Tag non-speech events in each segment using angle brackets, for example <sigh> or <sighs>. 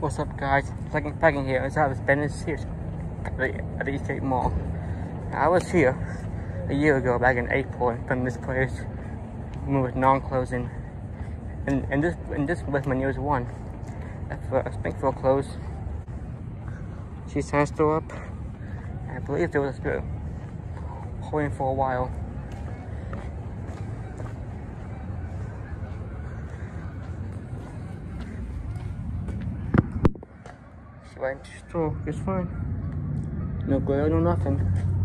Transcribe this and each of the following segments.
What's up guys? Slacking Packing here. Out of Bennett here at the, at the Eastgate Mall. I was here a year ago back in April from this place with non-closing. And and this and this was my newest one. For Springfield closed. She signed still up. I believe there was a holding for a while. Went to store, it's fine. No glare, no nothing.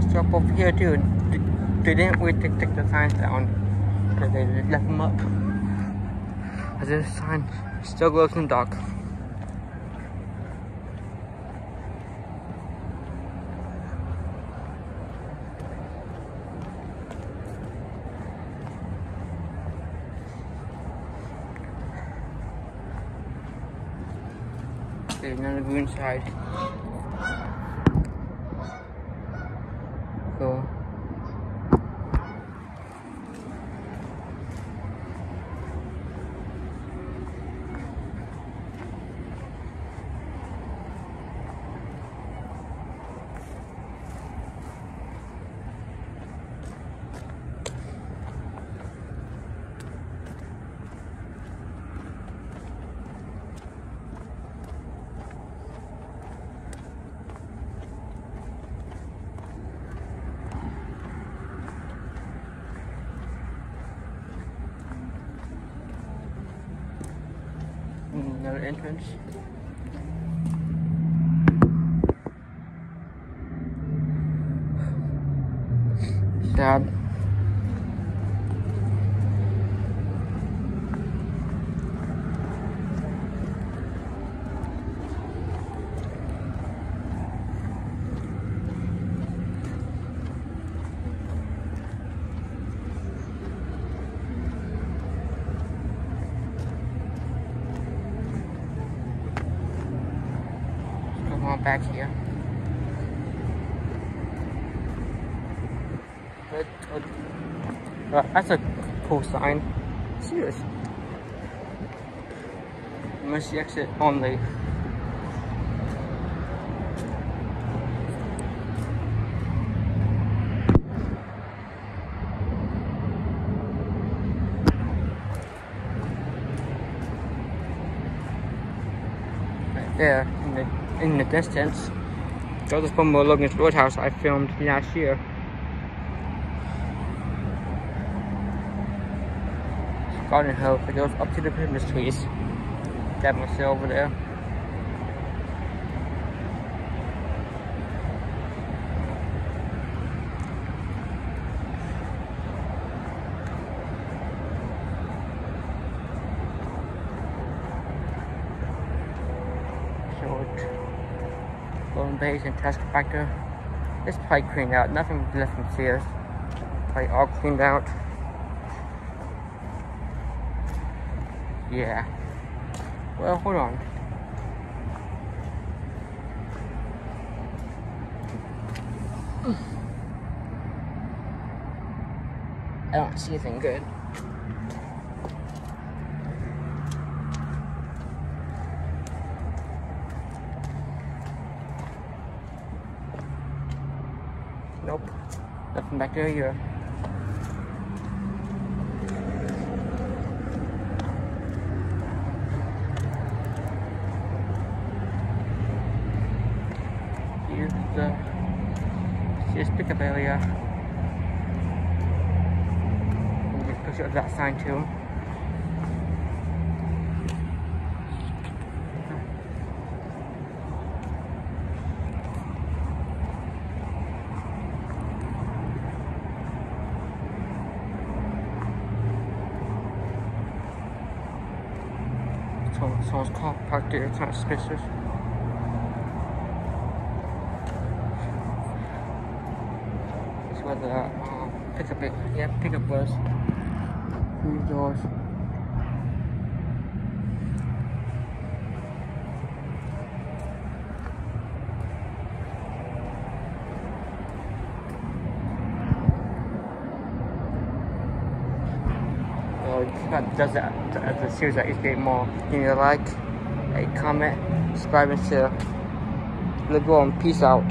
Signs up over here too. They didn't wait to take the signs down. Because they left them up. As this sign still glows in the dark. There's another green side. So another entrance. <sighs> Sad. Come on back here. Uh, that's a cool sign. Serious. Emergency exit only. There in the distance. Joseph Bumble Logan's Roadhouse I filmed last year. Garden Hill, it goes up to the Christmas trees. That must over there. Golden Base and test Factor. It's probably cleaned out. Nothing left from Sears. Probably all cleaned out. Yeah. Well, hold on. I don't see anything good. Nope. Nothing back there either. Here's the Sears pickup area. picture of that sign too. So, someone's car parked there, it's not suspicious. It's where the uh, pickup, yeah, pickup was. These doors. That does that as a series at Eastgate Mall. Give me a like, a comment, subscribe, and share. Let's go and peace out.